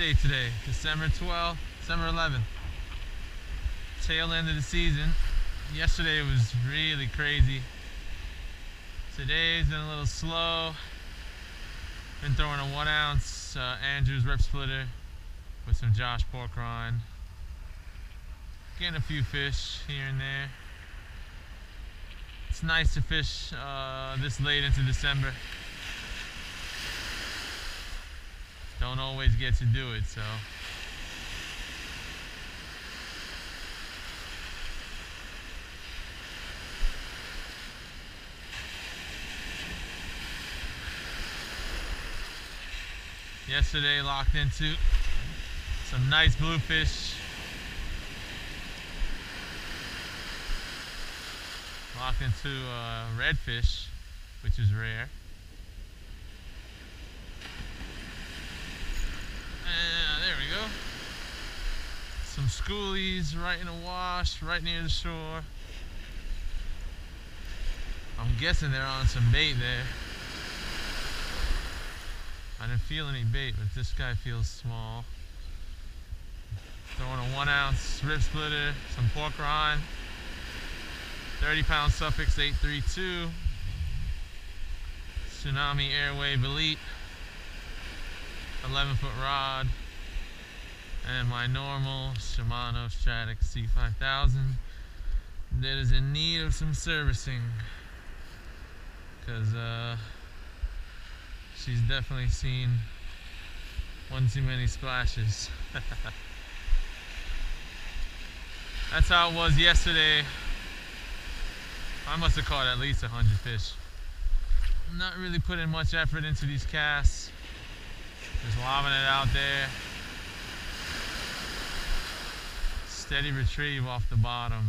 day today? December 12th, December 11th. Tail end of the season. Yesterday was really crazy. Today's been a little slow. Been throwing a one ounce uh, Andrus rip splitter with some Josh pork rind. Getting a few fish here and there. It's nice to fish uh, this late into December. Don't always get to do it, so. Yesterday locked into some nice bluefish. Locked into uh, redfish, which is rare. And there we go. Some schoolies right in a wash, right near the shore. I'm guessing they're on some bait there. I didn't feel any bait, but this guy feels small. Throwing a one ounce rib splitter, some pork rind, 30 pound Sufix 832, Tsunami Airwave Elite, 11 foot rod, and my normal Shimano Stradic C5000 that is in need of some servicing because uh, she's definitely seen one too many splashes. That's how it was yesterday. I must have caught at least 100 fish. I'm not really putting much effort into these casts. Just lobbing it out there. Steady retrieve off the bottom.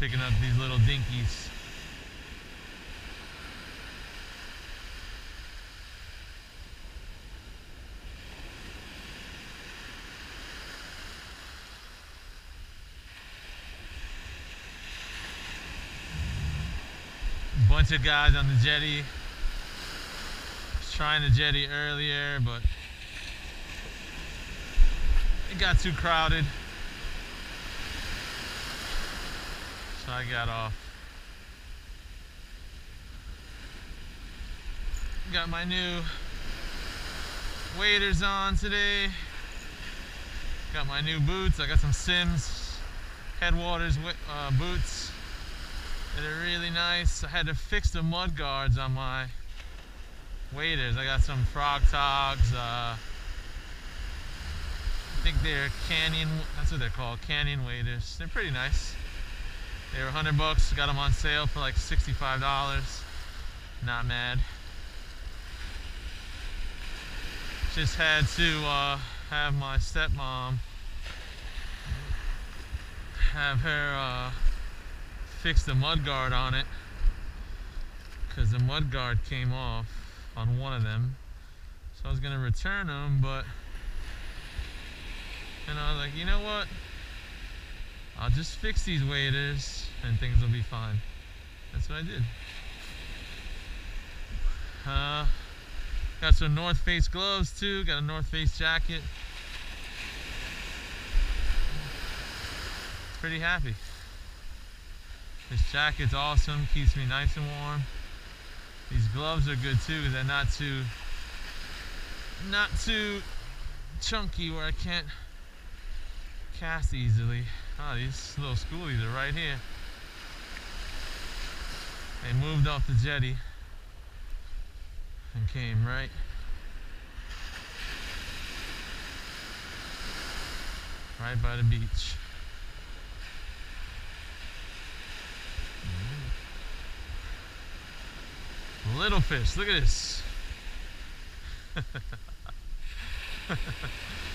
Picking up these little dinkies. bunch of guys on the jetty. Was trying the jetty earlier, but it got too crowded. So I got off. Got my new waders on today. Got my new boots. I got some Simms Headwaters uh, boots that are really nice. I had to fix the mud guards on my waders. I got some Frogg Toggs. Uh, I think they're canyon, that's what they're called, canyon waders. They're pretty nice. They were 100 bucks, got them on sale for like $65. Not mad. Just had to uh, have my stepmom have her uh, fix the mud guard on it because the mud guard came off on one of them so I was gonna return them but and I was like you know what? I'll just fix these waders and things will be fine. That's what I did. Uh, got some North Face gloves too. Got a North Face jacket. Pretty happy. This jacket's awesome, keeps me nice and warm. These gloves are good too they're not too not too chunky where I can't cast easily. Ah, oh, these little schoolies are right here. They moved off the jetty and came right right by the beach. Mm. Little fish, look at this.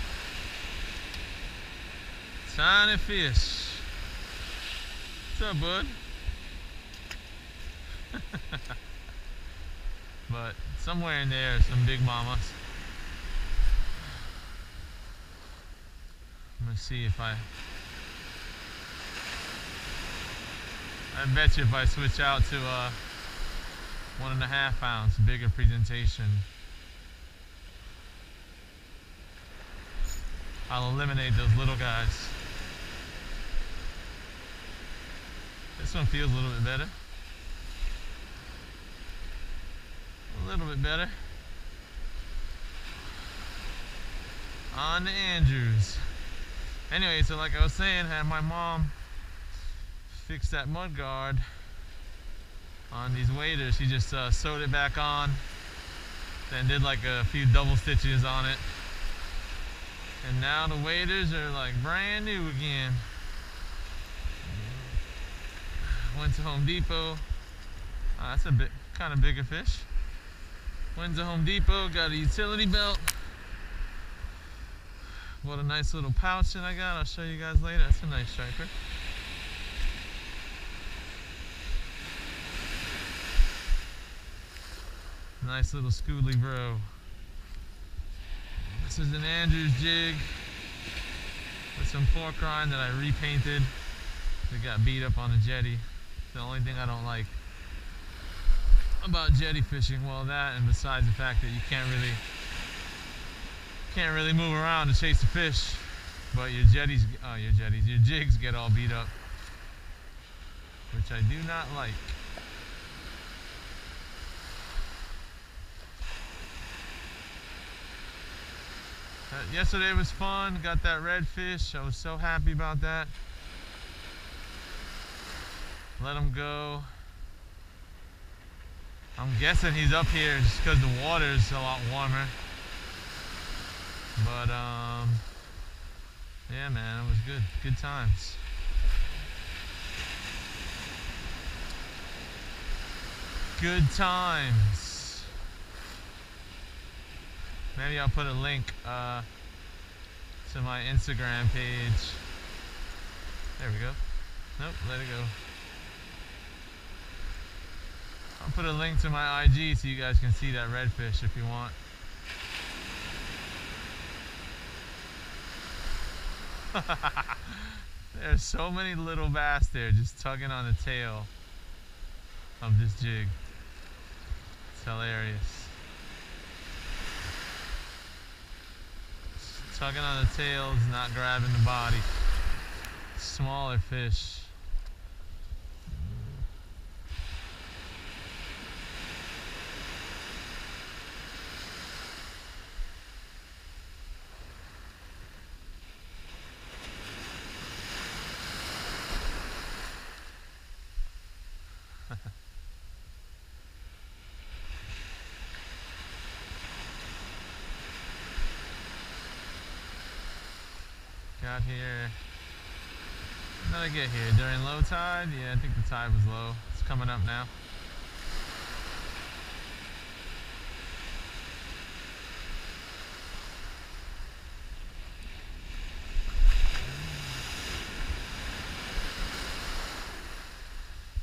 Tiny fish. What's up, bud? but somewhere in there, some big mamas. I'm gonna see if I... I bet you if I switch out to a one and a half ounce bigger presentation, I'll eliminate those little guys. This one feels a little bit better. A little bit better. On to Andrus. Anyway, so like I was saying, had my mom fix that mud guard on these waders. She just uh, sewed it back on, then did like a few double stitches on it. And now the waders are like brand new again. Went to Home Depot. Uh, that's a bit kind of bigger fish. Went to Home Depot, got a utility belt. What a nice little pouch that I got. I'll show you guys later. That's a nice striper. Nice little schoolie bro. This is an Andrus jig with some pork rind that I repainted. It got beat up on the jetty. The only thing I don't like about jetty fishing, well that and besides the fact that you can't really can't really move around to chase the fish, but your jetties, oh your jetties, your jigs get all beat up, which I do not like. Uh, yesterday was fun. Got that redfish. I was so happy about that. Let him go. I'm guessing he's up here just because the water is a lot warmer. But um, yeah, man, it was good. Good times. Good times. Maybe I'll put a link uh, to my Instagram page. There we go. Nope, let it go. I'll put a link to my IG so you guys can see that redfish if you want. There's so many little bass there just tugging on the tail of this jig. It's hilarious. tugging on the tails, not grabbing the body. Smaller fish. Got here. When did I get here? During low tide? Yeah, I think the tide was low. It's coming up now.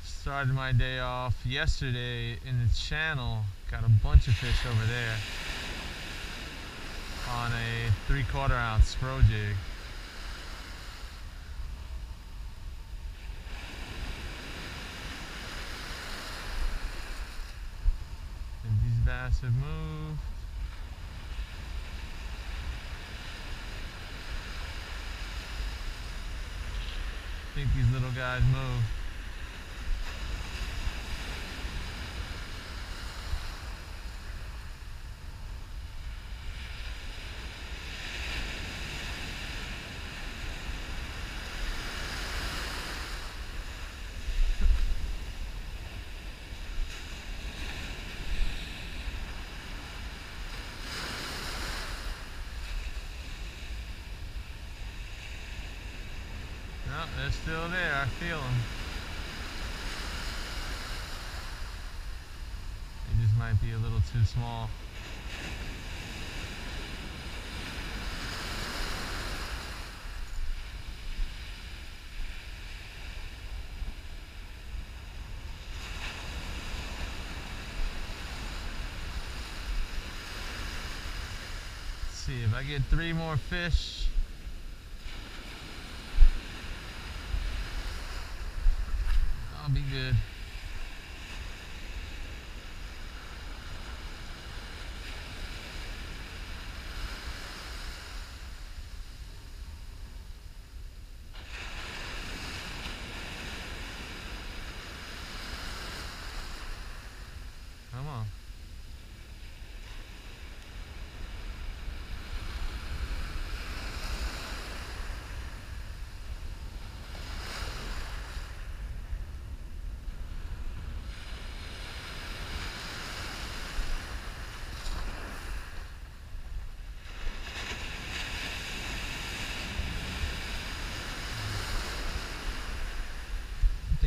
Started my day off yesterday in the channel. Got a bunch of fish over there on a three quarter ounce Spro jig. Bass have moved. I think these little guys move. They're still there. I feel them. They just might be a little too small. See if I get three more fish I'll be good.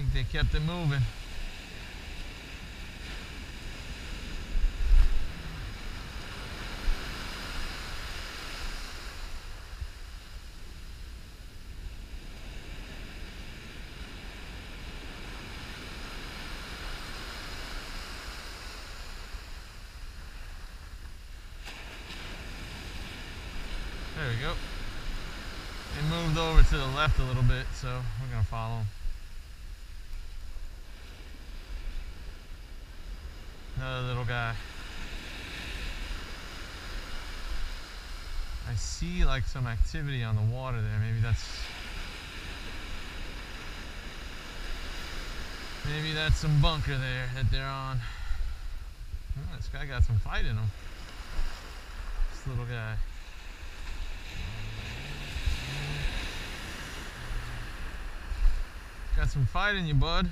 Think they kept it moving. There we go. They moved over to the left a little bit, so we're gonna follow them. Another little guy. I see like some activity on the water there. Maybe that's maybe that's some bunker there that they're on. Oh, this guy got some fight in him. This little guy. Got some fight in you, bud.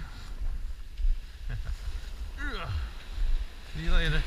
See you later.